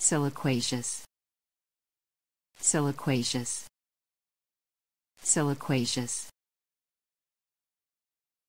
Siliquacious. Siliquacious. Siliquacious.